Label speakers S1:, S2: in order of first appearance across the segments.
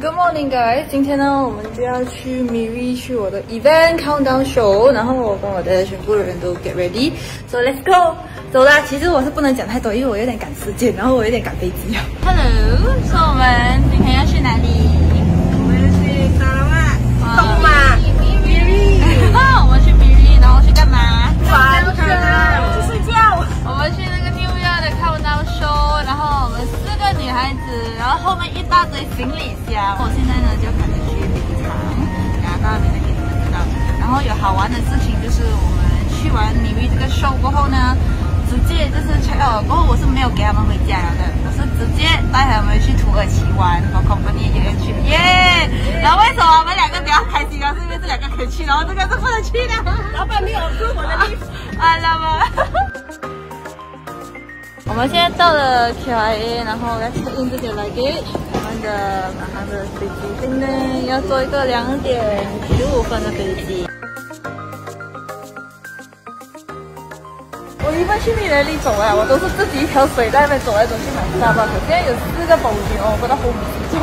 S1: Good morning, guys！今天呢，我们就要去 Miri 去我的 event countdown show，然后我跟我的全部人都 get ready。So let's go！走啦！其实我是不能讲太多，因为我有点赶时间，然后我有点赶飞机。Hello，说我们今天要去哪里？
S2: 我们去沙拉曼、
S1: 东
S2: 马、Miri。
S1: 我们去就是 check out 过后，我是没有给他们回家的，我是直接带他们去土耳其玩，和 company 也去，耶！然后为什么我们两个比较开心啊？是因为这两个可以去，然后这个是不能去的。
S2: 老板没有给我的衣服。
S1: 啊，老板。我们现在到了 KIA，然后来 check in 这些 luggage。我们的马航的飞机今天要坐一个两点十五分的飞机。一般去米兰里走啊，我都是自己一条水在那边走来走去买沙巴。现在有四个保镖，我不知道后面是走。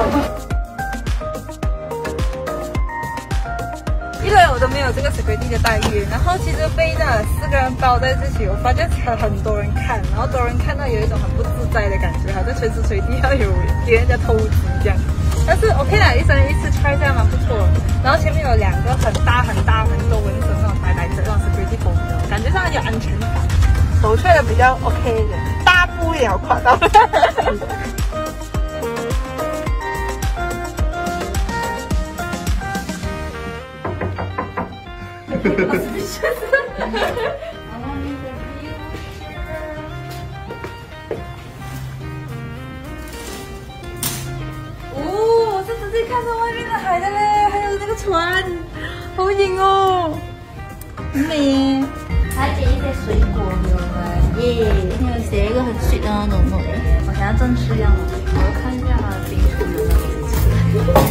S1: 一来我都没有这个 security 的待遇，然后其实背着四个人包在这起，我发现很多人看，然后多人看到有一种很不自在的感觉，好像随时随地要有别人家偷袭这样。但是 OK 啦，一生一次 try 一下嘛，不错。然后前面有两个很大很大很多纹身那种白白的那种 security 保镖，感觉上有安全感，走出来的比较 OK 的，大步也好夸张。哦，这直接看到外面的海的嘞，还有那个船，好影哦，很美耶。
S3: 还给一些水果给我们，耶！还有写一个很 sweet 的那种诺
S1: 我想要正吃一样的，我要看一下冰厨有没有吃。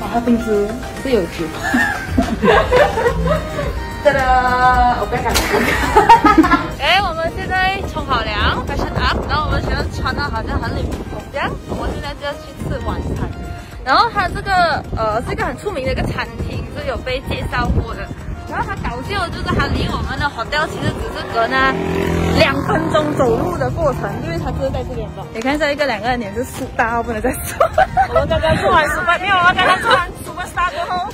S1: 哇，冰汁是有汁。哒哒，我不要赶它。哎，我们现在冲好凉，fashion up，然后我们现在穿的好像很礼服这样，我们现在就要去吃晚餐。然后它这个呃是一个很出名的一个餐厅，是有被介绍过的。然后它搞笑的就是它离我们的 hotel 其实只是隔那两分钟走路的过程，因为它就是在这边吧。你看这一个两个人脸是 super 大，不能再说。
S2: 我们刚刚做完 super 没有啊？刚刚做完 super star 过后，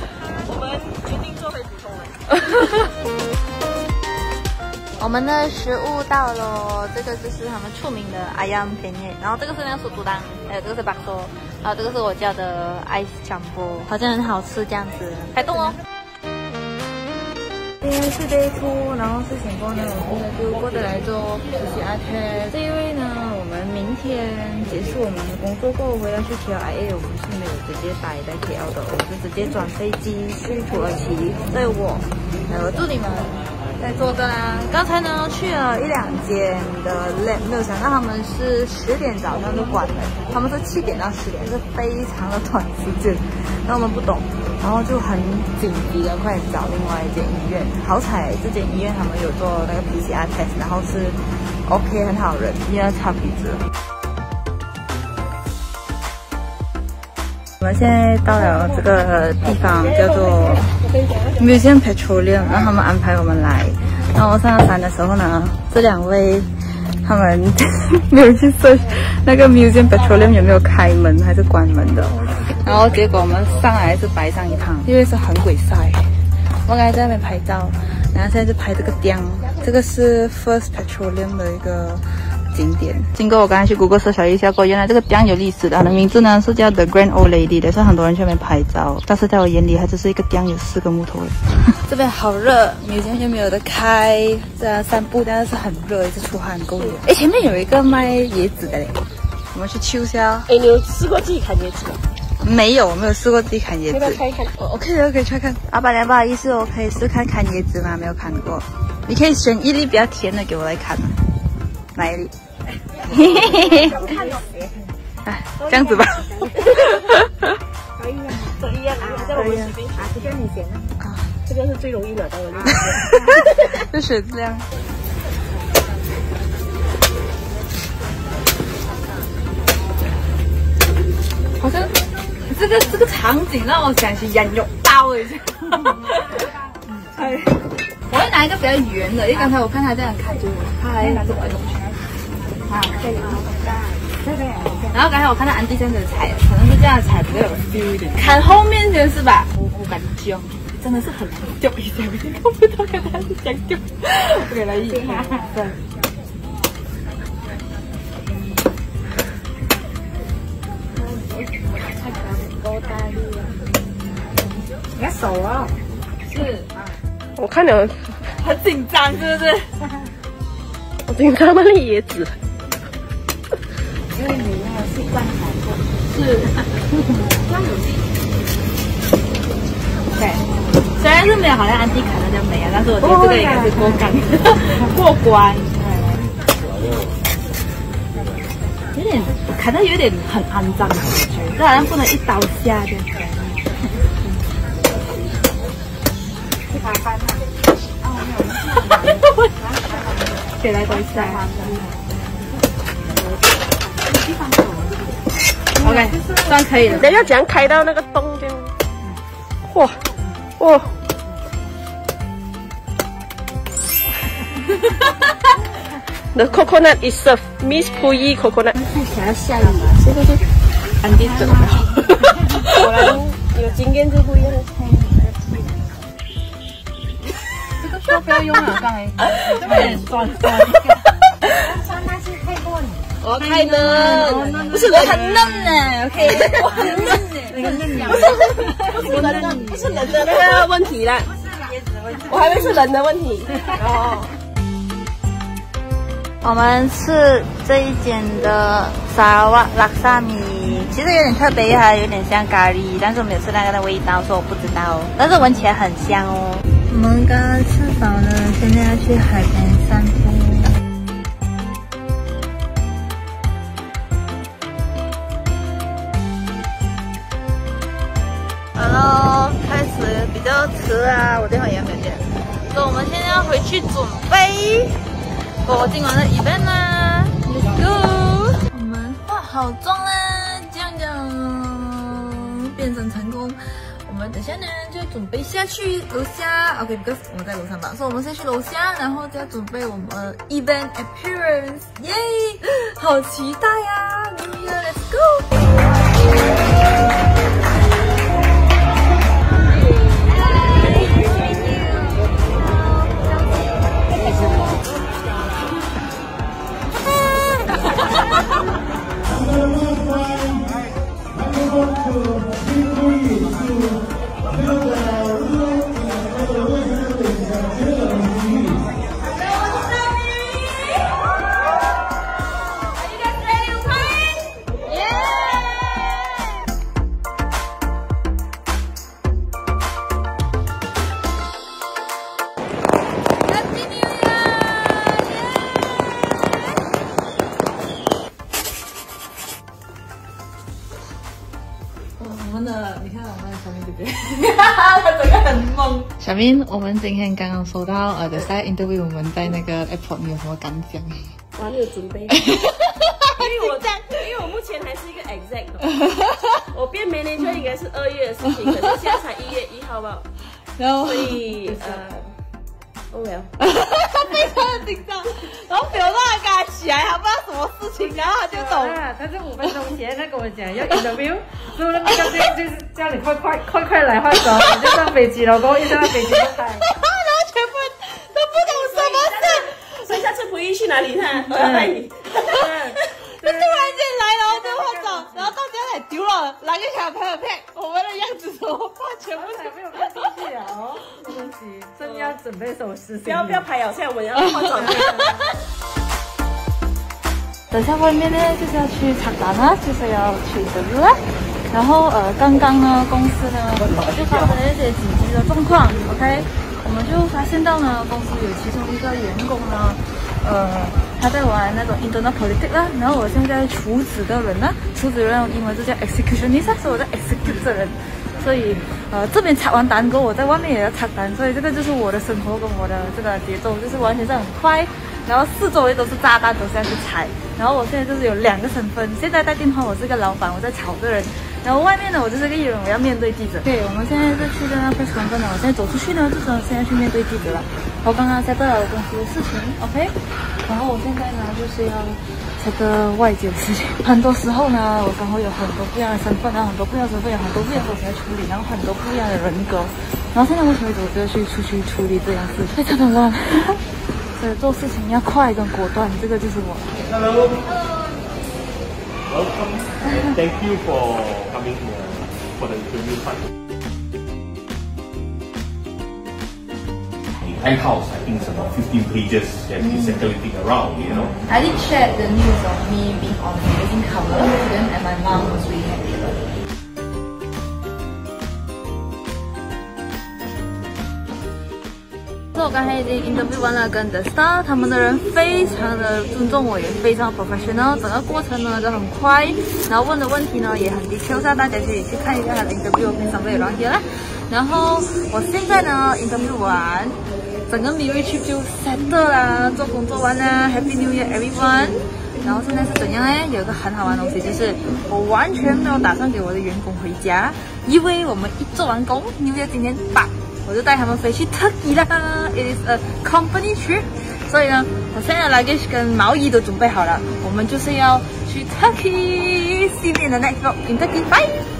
S2: 我们决定做回普通人。
S1: 我们的食物到了，这个就是他们出名的 ayam penyet，然后这个是那个苏猪蛋，还有这个是 bakso，还有这个是我叫的 ice jumbo，好像很好吃这样子。开动哦！今天是 day two，然后事情过呢，我现在就过得来做实习阿贴。这一位呢，我们明天结束我们的工作过后回来去 KLIA，我们是没有直接待在 KL 的，我是直接转飞机去土耳其。所以我，还有祝你们。在做的啦，刚才呢去了一两间的 lab，没有想到他们是十点早上就关门，他们是七点到十点，是非常的短时间，那我们不懂，然后就很紧急的快找另外一间医院，好彩这间医院他们有做那个 PCR test，然后是 OK 很好人，医院擦鼻子。我们现在到了这个地方，叫做 Museum Petroleum，让他们安排我们来。然后上山的时候呢，这两位 他们没有去搜那个 Museum Petroleum 有没有开门还是关门的。然后结果我们上来是白上一趟，因为是很鬼晒。我刚才在那边拍照，然后现在就拍这个雕，这个是 First Petroleum 的一个。景点。经过我刚才去 Google 搜索一下过，原来这个店有历史的，它的名字呢是叫 The Grand Old Lady 的，是很多人去那边拍照。但是在我眼里，它只是一个店，有四个木头。这边好热，每天又没有得开，这样散步但是很热，一直出汗，够热。哎，前面有一个卖椰子的嘞，我们去秋下。
S2: 哎，你有试过自己砍椰子吗？
S1: 没有，我没有试过自己砍椰子。
S2: 要不要看一看？
S1: 我 OK 的，可以去看。老板娘，不好意思，我可以试看砍椰子吗？没有砍过。你可以选一粒比较甜的给我来砍。哪哪一粒嘿这样子吧。
S2: 哈哈哈哈可以啊可以啊拿拿这个威士忌啊这个是最容易惹到的。
S1: 蜜这水质量好像这个这个场景让我想起羊肉刀诶这样哈哈哈哈哈唉我要拿一个比较圆的因为刚才我看他这样看着我它还拿个玩偶然后刚才我看到安迪这样子踩，可能是这样踩比较有 feel 一点。看后面先是吧？我我感觉真的是很难掉一下，我不知道刚才是想掉。我给他一二三。你看手啊，是，
S2: 我看了
S1: 很紧张，是不是？
S2: 我紧张那里椰子。
S3: 因为你那个是灌肠过，
S1: 是，专有技。对，虽然是没有好像安迪卡那样美啊，但是我觉得这个应该是过关，过关。有点看到有点很肮脏的感觉，这好像不能一刀下的。给来多一下。OK，算可以了。
S2: 等一下怎样开到那个洞这样？哇哇！The coconut is served. Miss Puyi coconut.
S3: 看起来要下雨了，
S1: 这个是安迪整的。
S2: 果然有经验就不一样。
S1: 这个说不要用了，刚才这个也酸酸。
S3: 酸那是配过你，
S2: 哦，太嫩，不是
S1: 我很嫩呢，OK，我很嫩呢。
S3: 不是，
S2: 不是人的，不是人的那个问题啦。我还以为是人的问题。哦，
S1: 我们吃这一间的沙瓦拉萨米，其实有点特别，它有点像咖喱，但是我没有吃那个的味道，所以我不知道。但是闻起来很香哦。我们刚刚吃饱了，现在要去海边散步。比较迟啊，我电话也没电，所以我们现在要回去准备。我今晚的 event 啦，Let's go！我们化好妆啦，这样这样变身成功。我们等下呢就准备下去楼下，OK，because、我们在楼上吧，所以我们先去楼下，然后就要准备我们 event appearance，耶！好期待呀、啊、！New Year，Let's go！Happy New 小明，我们今天刚刚收到呃的在 interview 我们在那个 airport，你有什么感想？
S2: 我还没有准备，因为我因为我目前还是一个 exact，我变 manager 应该是二月的事情，可是现在才一月一号吧，
S1: 然后
S2: 所以呃，oh well。
S1: 非常 的紧张，然后表他给他起来，他不知道什么事情，然后他就懂。
S4: 啊，他是五分钟前他跟我讲要 interview，所以那个就是就是叫你快快快快来换手，我就上飞机了，然后一上到飞机就开。
S1: 然后全部人都不懂什么事，
S2: 所以下次不一去哪里看，我要带你。
S1: 就突然间来，然后就换走，然后大家才丢了，拿个小朋友片，我们的样子怎么办？全部
S4: 还没有看进去啊！哦，对不起，正要准备首诗。
S2: 不要不要拍哦，现在我们要换照片。
S1: 等下外面呢就是要去查单啦，就是要去的路啦。然后呃，刚刚呢公司呢就发生了一些紧急的状况，OK，我们就发现到呢公司有其中一个员工呢，呃，他在玩那种 internal politics 啦，然后我现在处置的人呢，处置人用英文就叫 executionist，所以我在 execute 的人。所以，呃，这边拆完单过后，我在外面也要拆单，所以这个就是我的生活跟我的这个节奏，就是完全是很快，然后四周围都是炸弹，都是要去踩。然后我现在就是有两个身份，现在在电话我是个老板，我在炒个人，然后外面呢，我就是个艺人，我要面对记者。对，我们现在是去那 press conference 呢，我现在走出去呢，就是现在去面对记者了。我刚刚 set 了公司的事情，OK。然后我现在呢，就是要 set 外界的事情。很多时候呢，我生活有很多不一样的身份，然后很多不一样的身份，有很多不一样的事情要处理，然后很多不一样的人格。然后现在目前为止，我就要去出去处理这样事情，非常的乱。所以做事情要快跟果断，这个就是我。
S5: Hello. Welcome. Thank you for coming here for the interview part. The house, I think it's about 15 pages that is circulating around, you know.
S3: I did share the news of me being on the magazine cover and my mom was really happy.
S1: 我刚才已经 interview 完了跟 The Star，他们的人非常的尊重我，也非常 professional，整个过程呢都很快，然后问的问题呢也很 detail，大家可以去看一下他的 interview，非常会有那些啦。然后我现在呢 interview 完，整个 m i r r trip 就 settle 啦，做工作完啦，Happy New Year everyone。然后现在是怎样呢？有一个很好玩的东西，就是我完全没有打算给我的员工回家，因为我们一做完工，New Year 今天吧。我就带他们飞去 Turkey 啦，It is a company trip。所以呢，我现在 luggage 跟毛衣都准备好了，我们就是要去 Turkey。See you in the next vlog in Turkey. Bye.